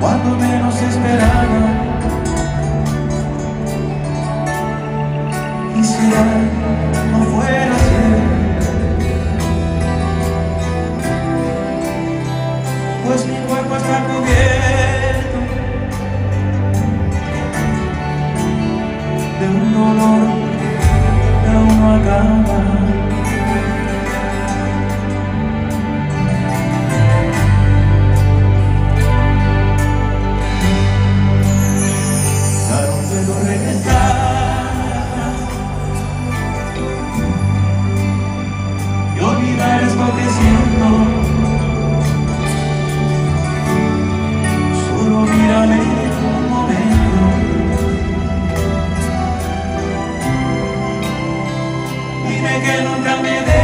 cuando menos esperaba. Que nunca me